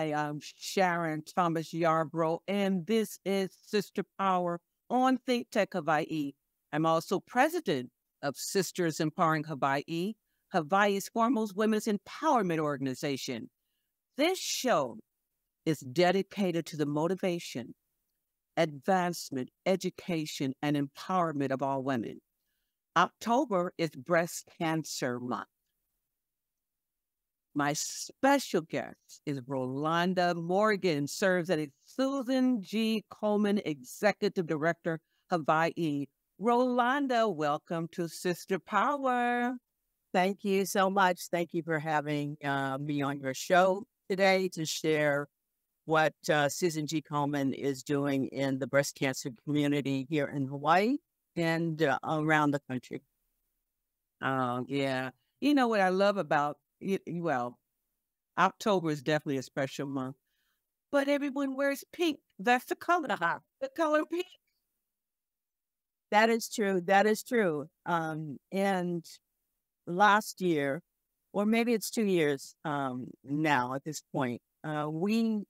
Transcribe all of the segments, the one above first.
Hi, I'm Sharon Thomas Yarbrough, and this is Sister Power on Think Tech Hawaii. I'm also president of Sisters Empowering Hawaii, Hawaii's foremost women's empowerment organization. This show is dedicated to the motivation, advancement, education, and empowerment of all women. October is Breast Cancer Month. My special guest is Rolanda Morgan, serves as Susan G. Komen Executive Director, Hawaii. Rolanda, welcome to Sister Power. Thank you so much. Thank you for having uh, me on your show today to share what uh, Susan G. Komen is doing in the breast cancer community here in Hawaii and uh, around the country. Oh, yeah. You know what I love about well, October is definitely a special month, but everyone wears pink. That's the color, huh? the color pink. That is true. That is true. Um, and last year, or maybe it's two years um, now at this point, uh, we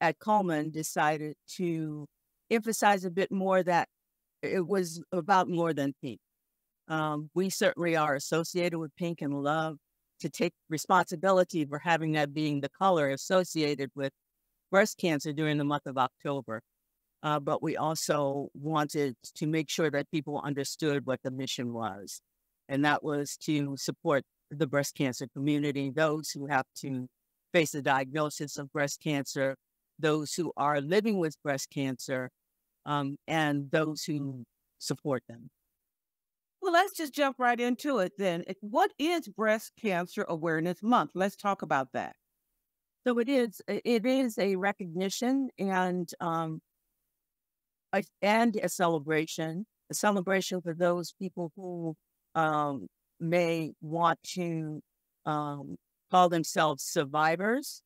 at Komen decided to emphasize a bit more that it was about more than pink. Um, we certainly are associated with pink and love to take responsibility for having that being the color associated with breast cancer during the month of October. Uh, but we also wanted to make sure that people understood what the mission was. And that was to support the breast cancer community, those who have to face the diagnosis of breast cancer, those who are living with breast cancer, um, and those who support them. Well, let's just jump right into it then. What is Breast Cancer Awareness Month? Let's talk about that. So it is it is a recognition and um, a, and a celebration, a celebration for those people who um, may want to um, call themselves survivors.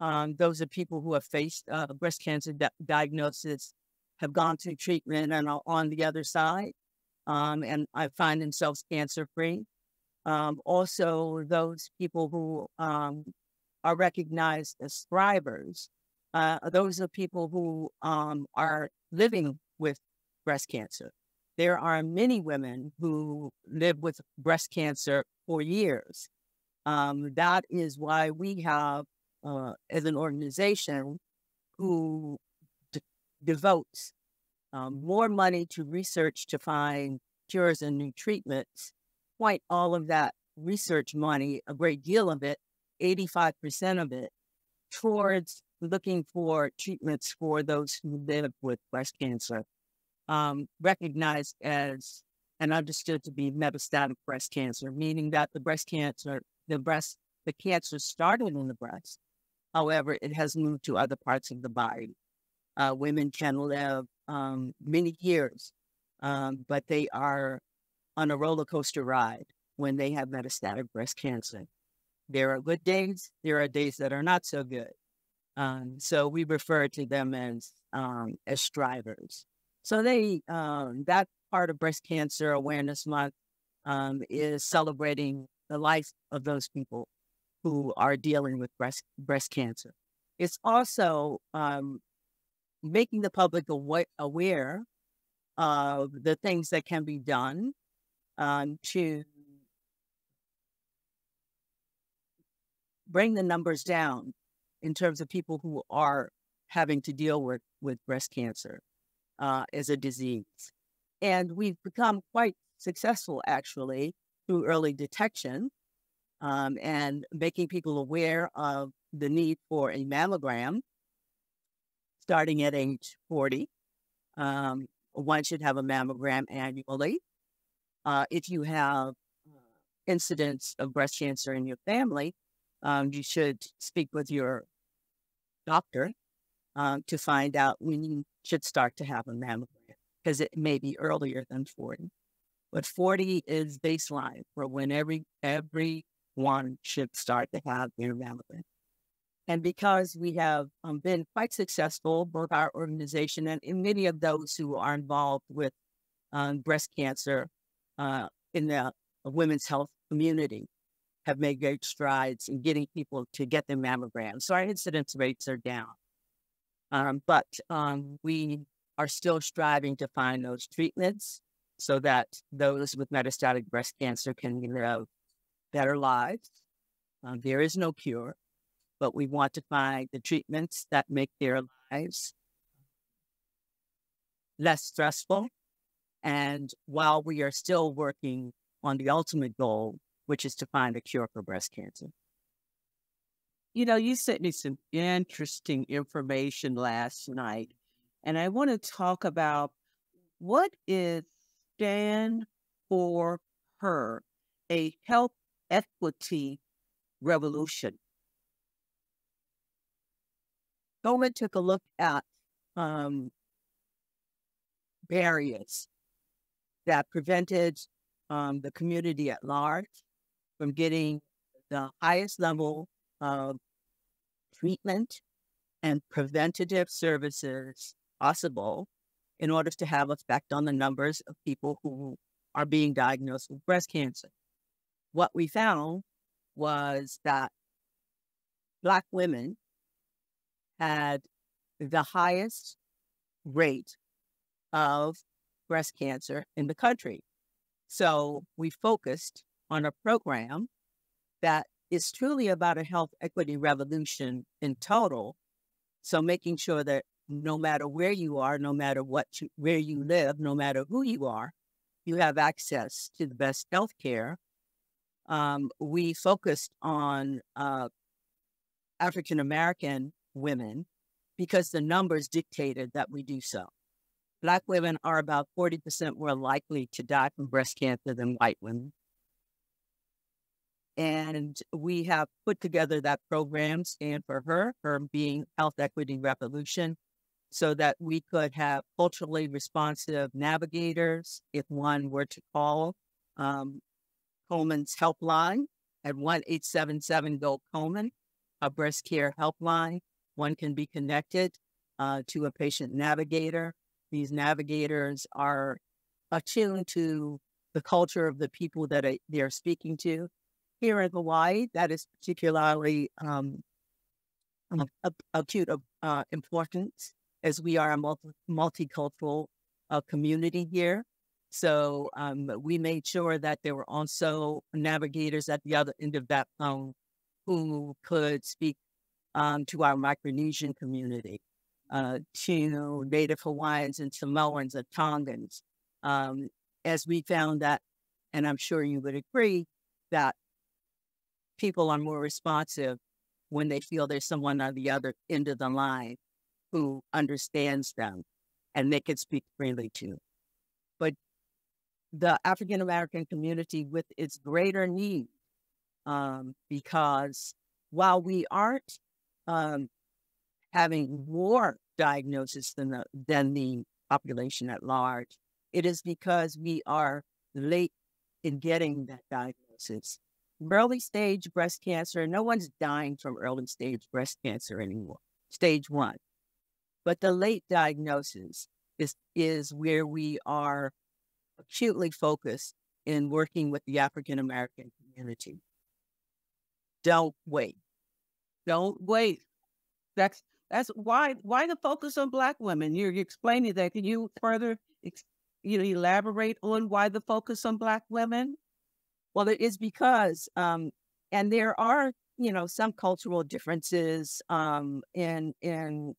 Um, those are people who have faced uh, breast cancer di- diagnosis, have gone through treatment, and are on the other side um, and I find themselves cancer free. Um, also, those people who um, are recognized as thrivers, uh, those are people who um, are living with breast cancer. There are many women who live with breast cancer for years. Um, that is why we have, uh, as an organization, who devotes um, more money to research to find cures and new treatments, point all of that research money, a great deal of it, 85% of it, towards looking for treatments for those who live with breast cancer, um, recognized as and understood to be metastatic breast cancer, meaning that the breast cancer, the breast, the cancer started in the breast. However, it has moved to other parts of the body. Uh, women can live um, many years, um, but they are on a roller coaster ride when they have metastatic breast cancer. There are good days, there are days that are not so good. Um, so we refer to them as um, as strivers. So they um, that part of Breast Cancer Awareness Month um, is celebrating the life of those people who are dealing with breast breast cancer. It's also um, making the public awa- aware of the things that can be done um, to bring the numbers down in terms of people who are having to deal with, with breast cancer uh, as a disease. And we've become quite successful actually through early detection um, and making people aware of the need for a mammogram starting at age 40. Um, one should have a mammogram annually. Uh, if you have uh, incidents of breast cancer in your family, um, you should speak with your doctor um, to find out when you should start to have a mammogram because it may be earlier than 40. But 40 is baseline for when every everyone should start to have their mammogram. And because we have um, been quite successful, both our organization and, many of those who are involved with um, breast cancer uh, in the women's health community, have made great strides in getting people to get their mammograms. So our incidence rates are down. Um, but um, we are still striving to find those treatments so that those with metastatic breast cancer can live better lives. Um, there is no cure, but we want to find the treatments that make their lives less stressful. And while we are still working on the ultimate goal, which is to find a cure for breast cancer. You know, you sent me some interesting information last night, and I want to talk about what is Stand for Her, a health equity revolution. Komen took a look at um, barriers that prevented um, the community at large from getting the highest level of treatment and preventative services possible in order to have effect on the numbers of people who are being diagnosed with breast cancer. What we found was that Black women had the highest rate of breast cancer in the country. So we focused on a program that is truly about a health equity revolution in total. So making sure that no matter where you are, no matter what you, where you live, no matter who you are, you have access to the best health care. Um, we focused on uh, African American women because the numbers dictated that we do so. Black women are about 40% more likely to die from breast cancer than white women. And we have put together that program, Stand for Her, her being Health Equity Revolution, so that we could have culturally responsive navigators if one were to call um, Komen's helpline at 1 877 GO Komen, a breast care helpline. One can be connected uh, to a patient navigator these navigators are attuned to the culture of the people that they're speaking to. Here in Hawaii, that is particularly um, acute uh, importance as we are a multi- multicultural uh, community here. So um, we made sure that there were also navigators at the other end of that phone who could speak um, to our Micronesian community uh, to Native Hawaiians and Samoans and Tongans, um, as we found that, and I'm sure you would agree, that people are more responsive when they feel there's someone on the other end of the line who understands them and they can speak freely to. But the African American community, with its greater need, um, because while we aren't um, having more diagnosis than the, than the population at large. It is because we are late in getting that diagnosis. Early stage breast cancer, no one's dying from early stage breast cancer anymore, stage one. But the late diagnosis is, is where we are acutely focused in working with the African American community. Don't wait. Don't wait. That's that's why why the focus on Black women. You're, you're explaining that. Can you further, you know, elaborate on why the focus on Black women? Well, it is because, um, and there are you know some cultural differences um, in in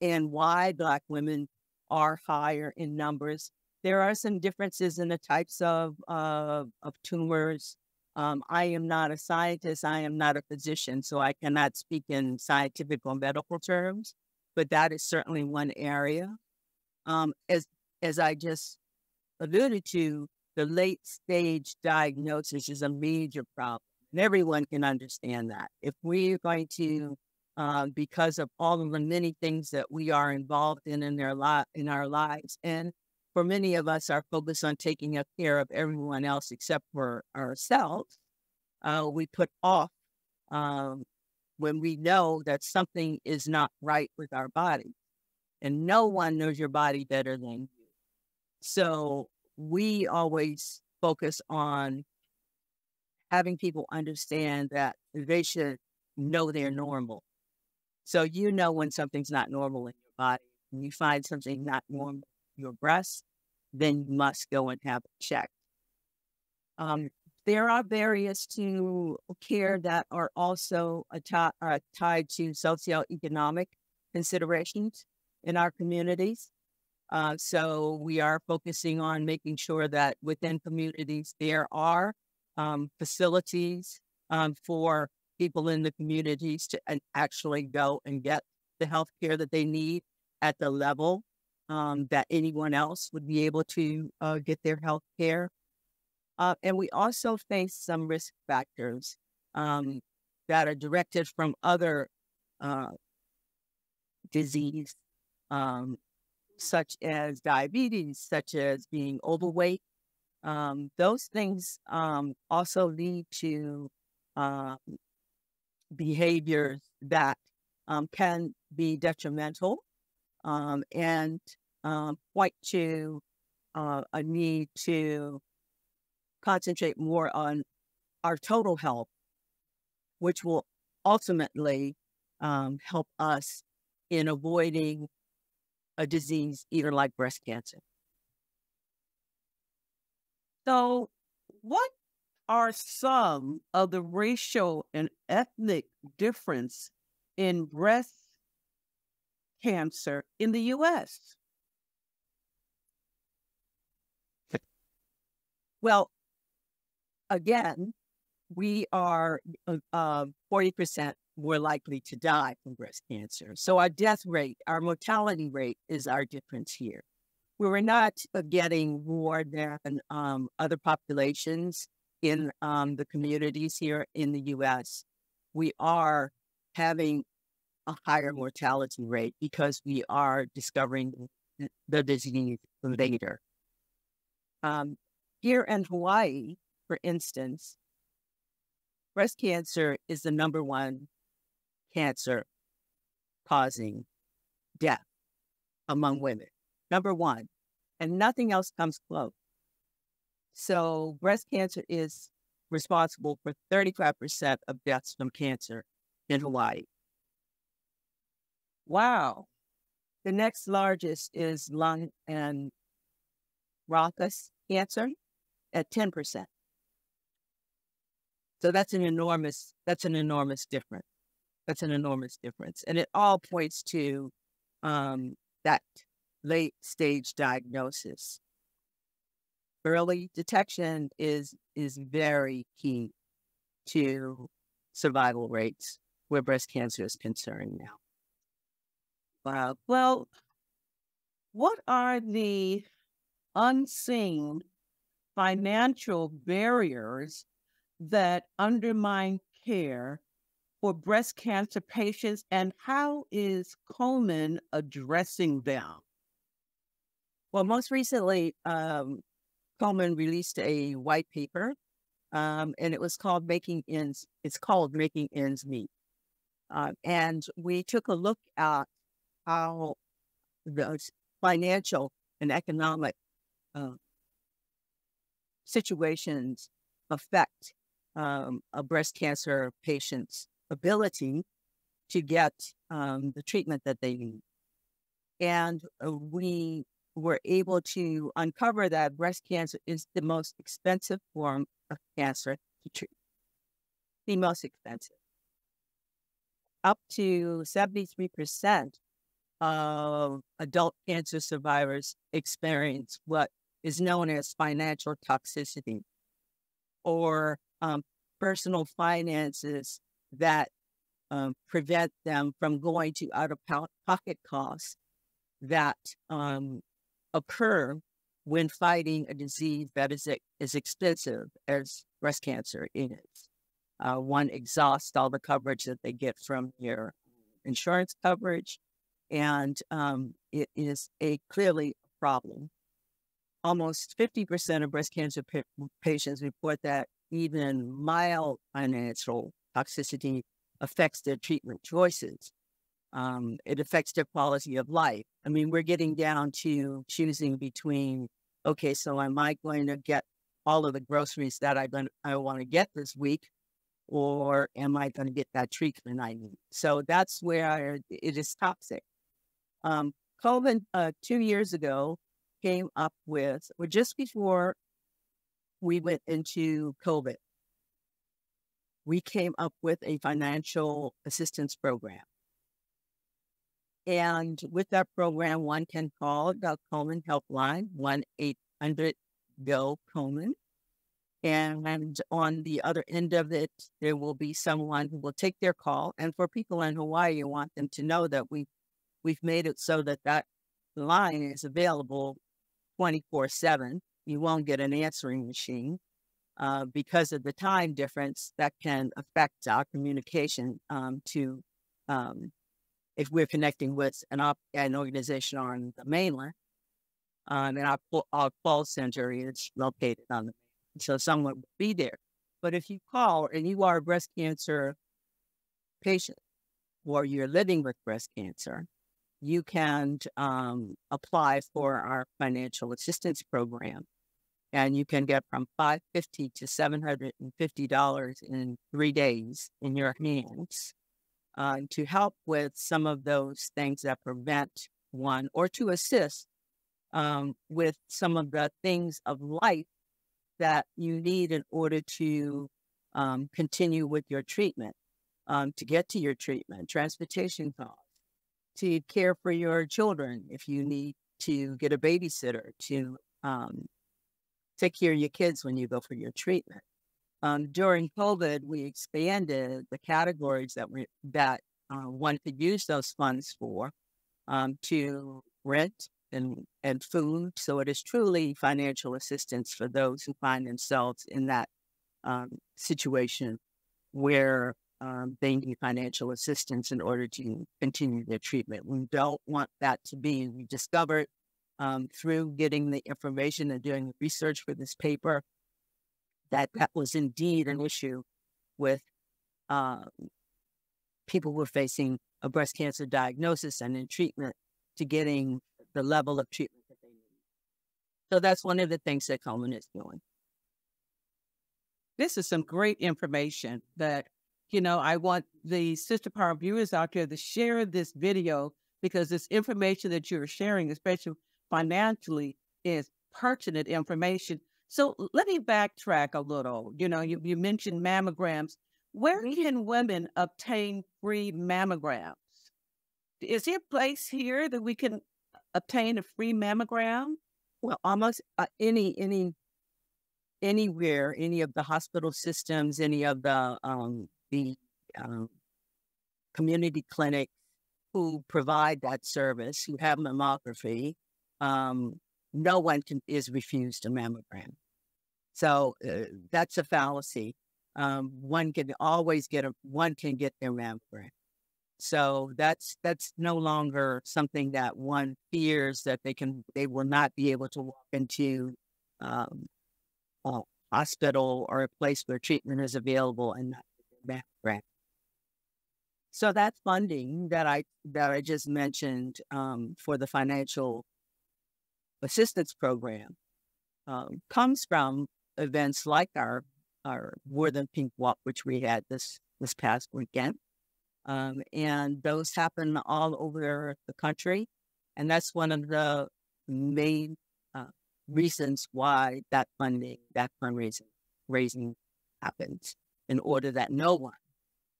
in why Black women are higher in numbers. There are some differences in the types of uh, of tumors um, I am not a scientist. I am not a physician, so I cannot speak in scientific or medical terms. But that is certainly one area. Um, as as I just alluded to, the late stage diagnosis is a major problem, and everyone can understand that. If we're going to, uh, because of all of the many things that we are involved in in their li- in our lives, and for many of us are focused on taking care of everyone else except for ourselves. Uh, we put off um, when we know that something is not right with our body. And no one knows your body better than you. So we always focus on having people understand that they should know they're normal. So you know when something's not normal in your body. When you find something not normal your breast, then you must go and have it checked. Um, there are barriers to care that are also atti- uh, tied to socioeconomic considerations in our communities. Uh, so we are focusing on making sure that within communities there are um, facilities um, for people in the communities to actually go and get the health care that they need at the level um, that anyone else would be able to uh, get their health care. Uh, and we also face some risk factors um, that are directed from other uh, disease, um, such as diabetes, such as being overweight. Um, those things um, also lead to uh, behaviors that um, can be detrimental um, and point to uh, a need to concentrate more on our total health, which will ultimately um, help us in avoiding a disease either like breast cancer. So, what are some of the racial and ethnic difference in breast cancer in the U.S.? Well, again, we are uh, 40% more likely to die from breast cancer. So our death rate, our mortality rate is our difference here. We were not uh, getting more than um, other populations in um, the communities here in the US. We are having a higher mortality rate because we are discovering the disease later. Um, here in Hawaii, for instance, breast cancer is the number one cancer causing death among women. Number one. And nothing else comes close. So, breast cancer is responsible for 35% of deaths from cancer in Hawaii. Wow. The next largest is lung and bronchus cancer at 10%. So that's an enormous, that's an enormous difference. That's an enormous difference. And it all points to um, that late stage diagnosis. Early detection is is very key to survival rates where breast cancer is concerned now. Well, what are the unseen financial barriers that undermine care for breast cancer patients and how is Komen addressing them? Well, most recently, um, Komen released a white paper, um, and it was called "Making Ends." It's called "Making Ends Meet," uh, and we took a look at how the financial and economic uh, situations affect um, a breast cancer patient's ability to get um, the treatment that they need. And uh, we were able to uncover that breast cancer is the most expensive form of cancer to treat. The most expensive. Up to 73% of adult cancer survivors experience what is known as financial toxicity or um, personal finances that um, prevent them from going to out of pocket costs that um, occur when fighting a disease that is as expensive as breast cancer is. Uh, one exhausts all the coverage that they get from your insurance coverage, and um, it is a clearly a problem. Almost 50% of breast cancer pa- patients report that even mild financial toxicity affects their treatment choices. Um, it affects their quality of life. I mean, we're getting down to choosing between, okay, so am I going to get all of the groceries that I I want to get this week, or am I going to get that treatment I need? So that's where it is toxic. Um, COVID uh, two years ago came up with, or just before we went into COVID, we came up with a financial assistance program. And with that program, one can call the Komen Helpline, 1 800 GO Komen. And on the other end of it, there will be someone who will take their call. And for people in Hawaii, you want them to know that we we've made it so that that line is available 24 7. You won't get an answering machine uh, because of the time difference that can affect our communication um, to um, if we're connecting with an, op- an organization on the mainland. Um, and our, our call center is located on the mainland, so someone will be there. But if you call and you are a breast cancer patient or you're living with breast cancer, you can um, apply for our financial assistance program. And you can get from five fifty to seven hundred and fifty dollars in three days in your hands uh, to help with some of those things that prevent one, or to assist um, with some of the things of life that you need in order to um, continue with your treatment, um, to get to your treatment, transportation costs to care for your children if you need to get a babysitter to um, take care of your kids when you go for your treatment. Um, during COVID, we expanded the categories that we that uh, one could use those funds for um, to rent and and food. So it is truly financial assistance for those who find themselves in that um, situation where um, they need financial assistance in order to continue their treatment. We don't want that to be. We discovered um, through getting the information and doing research for this paper that that was indeed an issue with uh, people who were facing a breast cancer diagnosis and in treatment to getting the level of treatment that they need. So that's one of the things that Komen is doing. This is some great information that you know, I want the Sister Power viewers out there to share this video because this information that you're sharing, especially financially, is pertinent information. So let me backtrack a little. You know, you, you mentioned mammograms. Where mm-hmm. can women obtain free mammograms? Is there a place here that we can obtain a free mammogram? Well, almost uh, any any anywhere, any of the hospital systems, any of the um, the um, community clinics who provide that service, who have mammography, um, no one can, is refused a mammogram. So uh, that's a fallacy. Um, one can always get a one can get their mammogram. So that's that's no longer something that one fears that they can they will not be able to walk into um, a hospital or a place where treatment is available and not So that funding that I that I just mentioned um, for the financial assistance program um, comes from events like our our More Than Pink Walk, which we had this this past weekend, um, and those happen all over the country, and that's one of the main uh, reasons why that funding, that fundraising raising happens in order that no one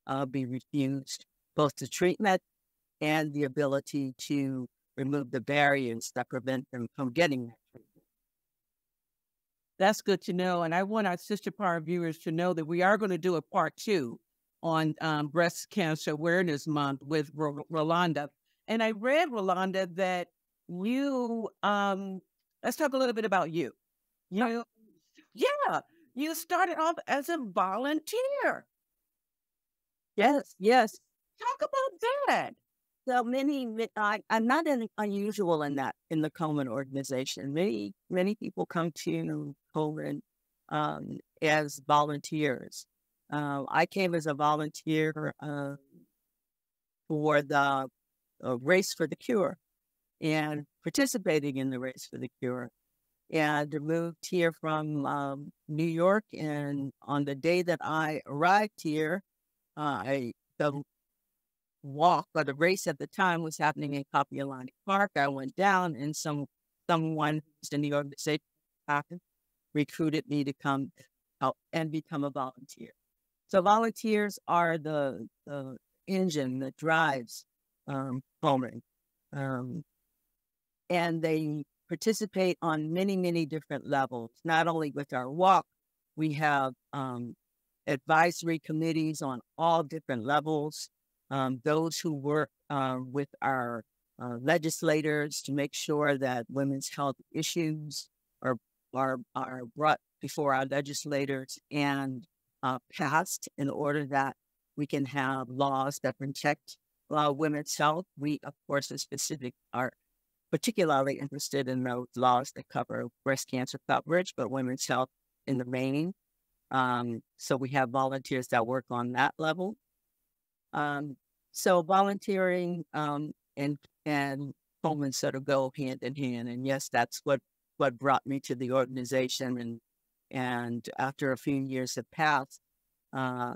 uh, be refused both the treatment and the ability to remove the barriers that prevent them from getting that treatment. That's good to know. And I want our Sister Power viewers to know that we are going to do a part two on um, Breast Cancer Awareness Month with R- Rolanda. And I read, Rolanda, that you, um, let's talk a little bit about you. You, yeah, you started off as a volunteer. Yes, yes. Talk about that. So many, I, I'm not an, unusual in that in the Komen organization. Many, many people come to Komen um, as volunteers. Uh, I came as a volunteer uh, for the uh, race for the cure and participating in the race for the cure and moved here from um, New York. And on the day that I arrived here, uh, I the walk or the race at the time was happening in Kapiolani Park. I went down, and some someone who's in the organization recruited me to come help and become a volunteer. So volunteers are the the engine that drives um, Komen. Um, and they participate on many, many different levels, not only with our walk, we have um, advisory committees on all different levels, um, those who work uh, with our uh, legislators to make sure that women's health issues are, are, are brought before our legislators and uh, passed in order that we can have laws that protect uh, women's health. We, of course, are specific are particularly interested in those laws that cover breast cancer coverage, but women's health in the main. Um, so we have volunteers that work on that level. Um, so volunteering um, and and Komen sort of go hand in hand. And yes, that's what what brought me to the organization. And and after a few years have passed, uh,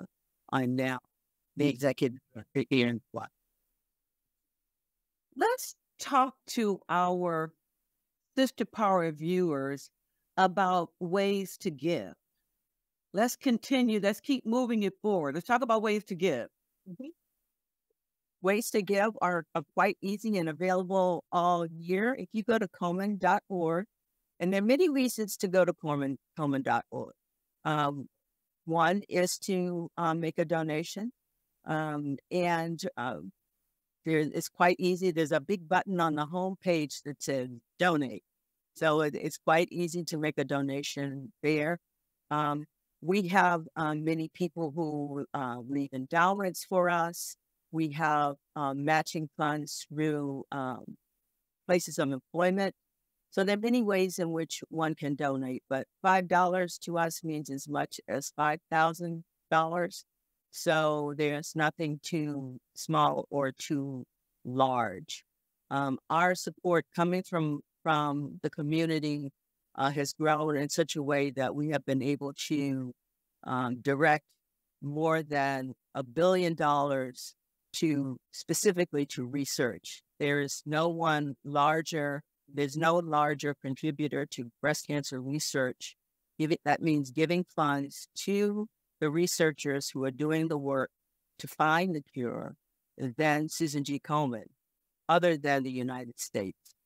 I'm now the executive here in what. Let's talk to our Sister Power viewers about ways to give. Let's continue. Let's keep moving it forward. Let's talk about ways to give. Mm-hmm. Ways to give are, are, quite easy and available all year. If you go to Komen.org, and there are many reasons to go to Komen, Komen.org. Um, one is to um, make a donation. Um, and uh, there, it's quite easy. There's a big button on the home page that says donate. So it, it's quite easy to make a donation there. Um, we have um, many people who uh, leave endowments for us. We have um, matching funds through um, places of employment. So there are many ways in which one can donate, but $5 to us means as much as $5,000. So there's nothing too small or too large. Um, our support coming from from the community uh, has grown in such a way that we have been able to um, direct more than a billion dollars to specifically to research. There is no one larger. There's no larger contributor to breast cancer research. Give it, that means giving funds to the researchers who are doing the work to find the cure than Susan G. Komen, other than the United States.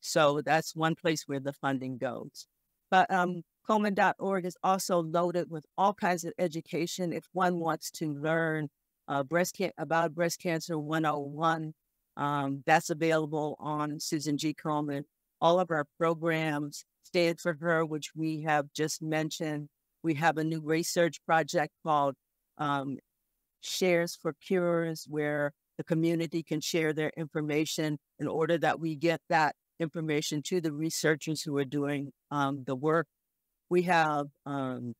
So that's one place where the funding goes. But um, Komen.org is also loaded with all kinds of education. If one wants to learn uh, breast about breast cancer 101, um, that's available on Susan G. Komen. All of our programs, Stand for Her, which we have just mentioned, we have a new research project called um, Shares for Cures, where the community can share their information in order that we get that information to the researchers who are doing um, the work. We have um,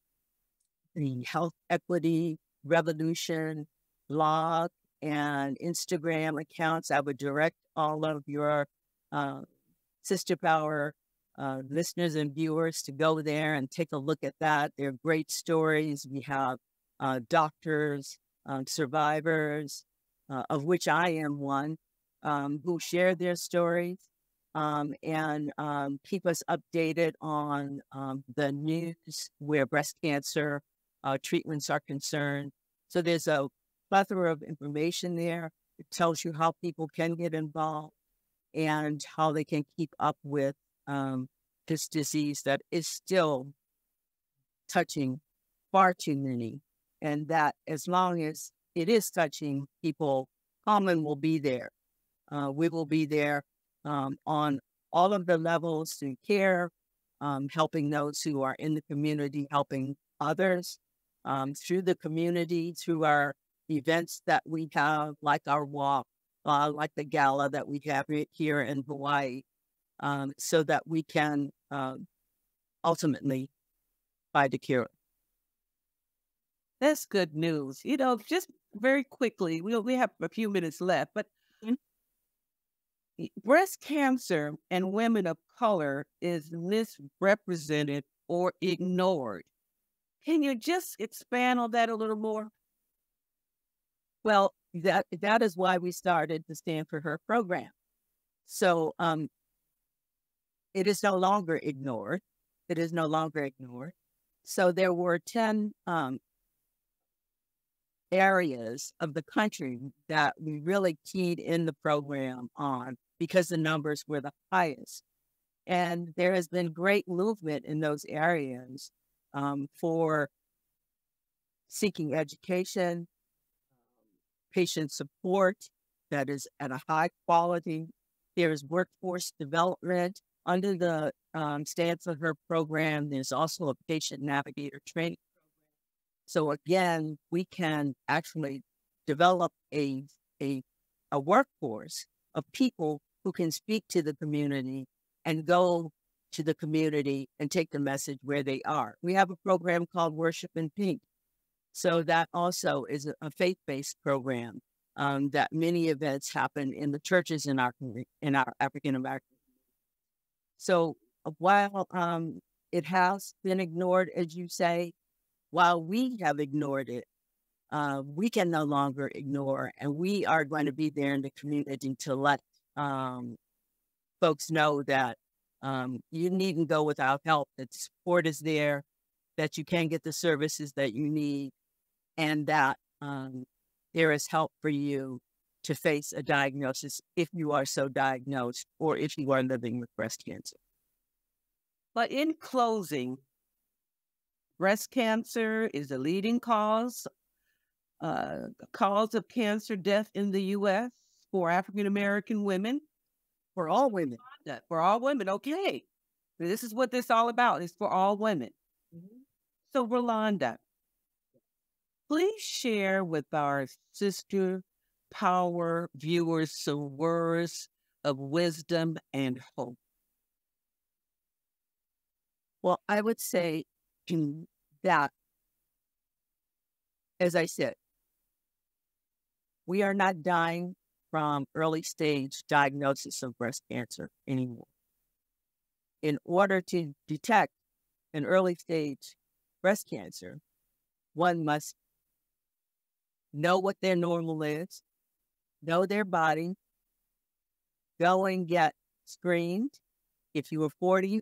the Health Equity Revolution blog and Instagram accounts. I would direct all of your uh, Sister Power uh, listeners and viewers to go there and take a look at that. They're great stories. We have uh, doctors, um, survivors, uh, of which I am one, um, who share their stories um, and um, keep us updated on um, the news where breast cancer uh, treatments are concerned. So there's a plethora of information there. It tells you how people can get involved and how they can keep up with um, this disease that is still touching far too many. And that as long as it is touching people, Komen will be there. Uh, we will be there um, on all of the levels through care, um, helping those who are in the community, helping others um, through the community, through our events that we have, like our walk, uh, like the gala that we have here in Hawaii um, so that we can uh, ultimately find a cure. That's good news. You know, just very quickly, we we have a few minutes left, but mm-hmm. breast cancer and women of color is misrepresented or ignored. Can you just expand on that a little more? Well, that that is why we started the Stand for Her program. So um, it is no longer ignored. It is no longer ignored. So there were 10 um, areas of the country that we really keyed in the program on because the numbers were the highest. And there has been great movement in those areas um, for seeking education, patient support that is at a high quality. There is workforce development under the um, Stand for Her program. There's also a patient navigator training program. so again, we can actually develop a, a, a workforce of people who can speak to the community and go to the community and take the message where they are. We have a program called Worship in Pink. So that also is a, faith-based program um, that many events happen in the churches in our in our African American. So while um, it has been ignored, as you say, while we have ignored it, uh, we can no longer ignore, and we are going to be there in the community to let um, folks know that um, you needn't go without help, that support is there, that you can get the services that you need, and that um, there is help for you to face a diagnosis if you are so diagnosed or if you are living with breast cancer. But in closing, Breast cancer is the leading cause uh, cause of cancer death in the U.S. for African American women. For all women. For all women. Okay. This is what this all about. It's for all women. Mm-hmm. So, Rolanda, please share with our sister power viewers some words of wisdom and hope. Well, I would say that, as I said, we are not dying from early stage diagnosis of breast cancer anymore. In order to detect an early stage breast cancer, one must know what their normal is, know their body, go and get screened. If you were 40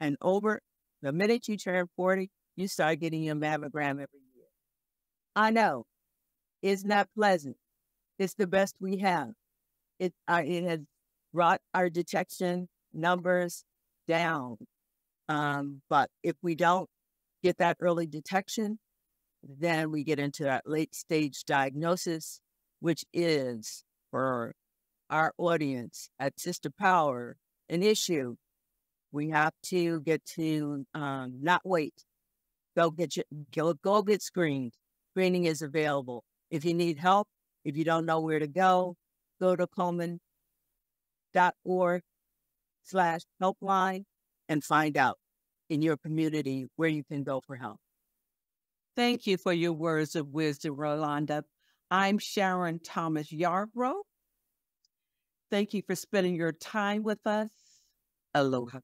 and over, the minute you turn 40, you start getting your mammogram every year. I know it's not pleasant. It's the best we have. It, uh, it has brought our detection numbers down. Um, but if we don't get that early detection, then we get into that late stage diagnosis, which is for our audience at Sister Power an issue we have to get to um, not wait. Go get your, go, go get screened. Screening is available. If you need help, if you don't know where to go, go to Komen.org slash helpline and find out in your community where you can go for help. Thank you for your words of wisdom, Rolanda. I'm Sharon Thomas Yarbrough. Thank you for spending your time with us. Aloha.